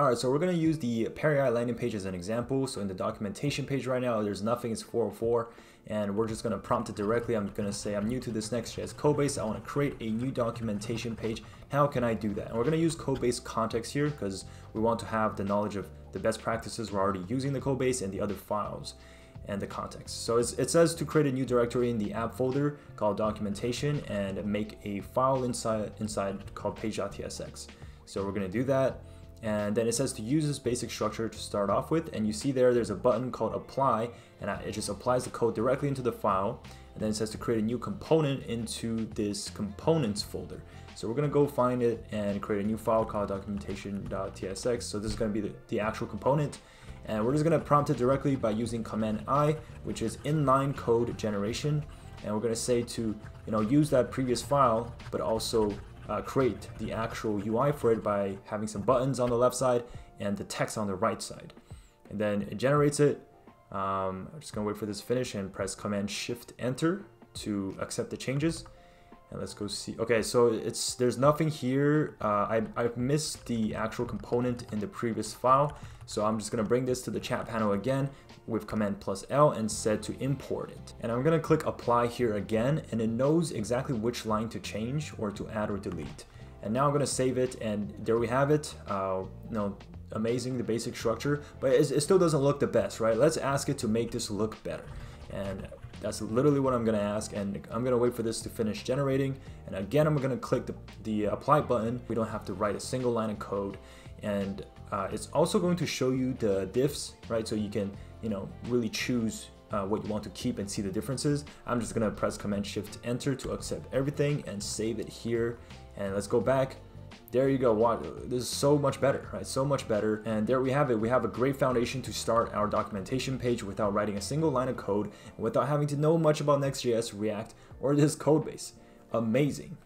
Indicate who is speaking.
Speaker 1: Alright, so we're going to use the PearAI landing page as an example. So in the documentation page right now, there's nothing, it's 404. And we're just going to prompt it directly. I'm going to say, I'm new to this Next.js codebase. I want to create a new documentation page. How can I do that? And we're going to use codebase context here because we want to have the knowledge of the best practices. We're already using the codebase and the other files and the context. So it says to create a new directory in the app folder called documentation and make a file inside, inside called page.tsx. So we're going to do that and then it says to use this basic structure to start off with. And you see there there's a button called apply. And it just applies the code directly into the file. And then it says to create a new component into this components folder. So we're going to go find it and create a new file called documentation.tsx so this is going to be the, the actual component. And we're just going to prompt it directly by using command i which is inline code generation. And we're going to say to you know use that previous file but also uh, create the actual UI for it by having some buttons on the left side and the text on the right side. And then it generates it. Um, I'm just gonna wait for this to finish and press Command Shift Enter to accept the changes. And let's go see. Okay, so it's there's nothing here. Uh, I, I've missed the actual component in the previous file. So I'm just gonna bring this to the chat panel again with Command plus L and set to import it. And I'm gonna click apply here again and it knows exactly which line to change or to add or delete. And now I'm gonna save it and there we have it. Uh, know, amazing, the basic structure, but it, it still doesn't look the best, right? Let's ask it to make this look better. And that's literally what I'm gonna ask and I'm gonna wait for this to finish generating. And again, I'm gonna click the, the apply button. We don't have to write a single line of code. And uh, it's also going to show you the diffs, right? So you can, you know, really choose uh, what you want to keep and see the differences. I'm just gonna press Command Shift Enter to accept everything and save it here. And let's go back there you go. Wow, this is so much better, right? So much better. And there we have it. We have a great foundation to start our documentation page without writing a single line of code, without having to know much about Next.js, React, or this code base. Amazing.